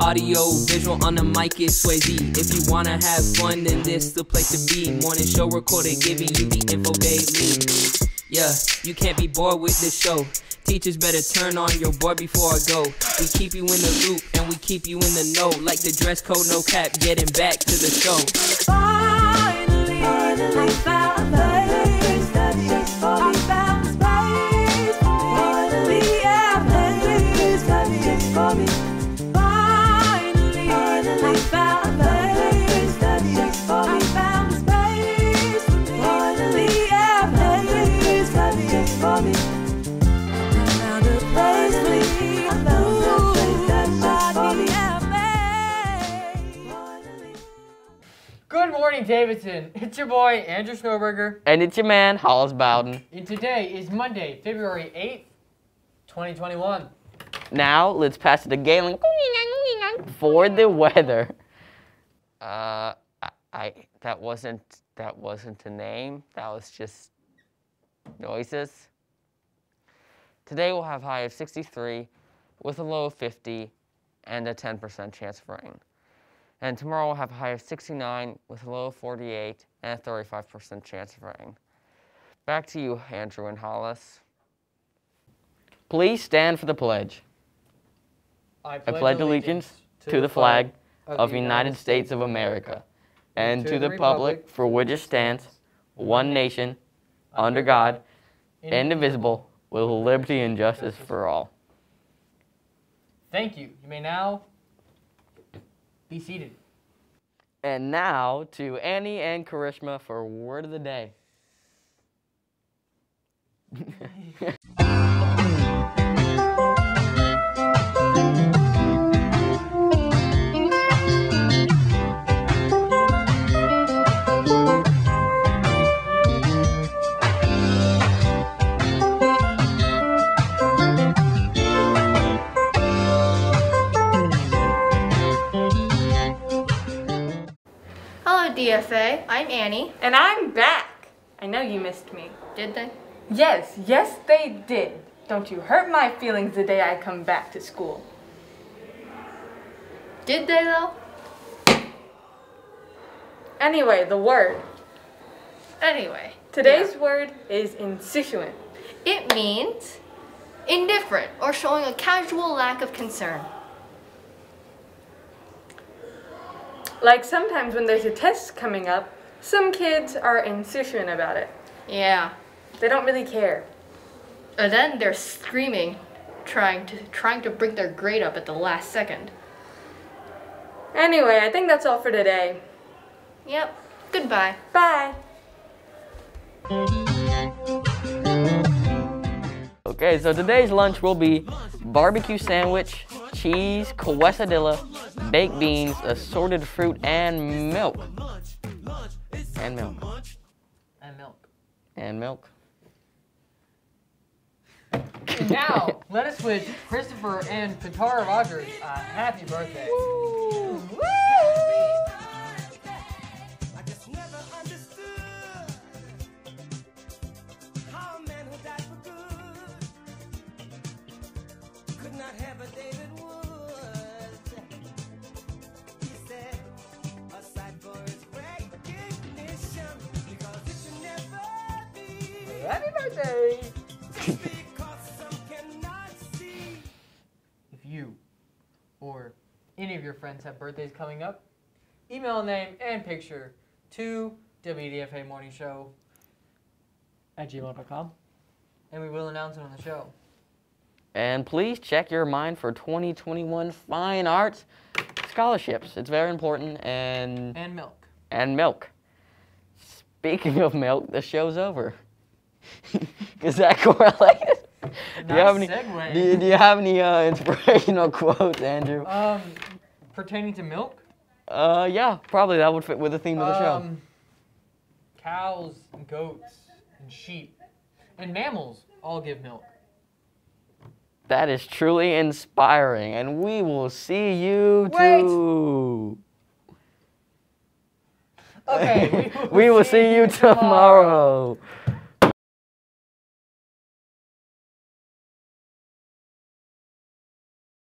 Audio, visual on the mic is Swayze. If you wanna have fun, then this the place to be. Morning show recorded, giving you the info daily. Yeah, you can't be bored with this show. Teachers better turn on your boy before I go. We keep you in the loop and we keep you in the know. Like the dress code, no cap, getting back to the show. Finally, I found morning, Davidson. It's your boy, Andrew Snowberger, And it's your man, Hollis Bowden. and today is Monday, February 8th, 2021. Now, let's pass it to Galen for the weather. Uh, I, I that wasn't that wasn't a name. That was just noises. Today we'll have high of 63 with a low of 50 and a 10% chance of rain. And tomorrow we'll have a high of 69 with a low of 48 and a 35% chance of rain. Back to you, Andrew and Hollis. Please stand for the pledge. I pledge allegiance to the flag of the United States of America and to the republic for which it stands, one nation, under God, indivisible, with liberty and justice for all. Thank you. You may now be seated. And now to Annie and Karishma for word of the day. Hello, DFA. I'm Annie. And I'm back. I know you missed me. Did they? Yes, yes, they did. Don't you hurt my feelings the day I come back to school. Did they though? Anyway, the word. Anyway. Today's word is insouciant. It means indifferent or showing a casual lack of concern. Like sometimes when there's a test coming up, some kids are insouciant about it. Yeah. They don't really care. And then they're screaming, trying to trying to bring their grade up at the last second. Anyway, I think that's all for today. Yep. Goodbye. Bye. Okay, so today's lunch will be barbecue sandwich, cheese, quesadilla, baked beans, assorted fruit, and milk. And milk. And milk. And milk. And now, let us wish Christopher and Katara Rogers a happy birthday. I Happy birthday! just because some cannot see. If you or any of your friends have birthdays coming up, email name and picture to WDFA Morning Show at gmail.com and we will announce it on the show. And please check your mind for 2021 fine arts scholarships. It's very important. And And milk. and milk. Speaking of milk, the show's over. Is that correlated? do you have any? segue. Do you, do you have any uh, inspirational quotes, Andrew? Um, pertaining to milk, Uh, yeah, probably that would fit with the theme of the show. um, cows, and goats, and sheep, and mammals all give milk. That is truly inspiring, and we will see you Wait. too. Okay, we will see you tomorrow.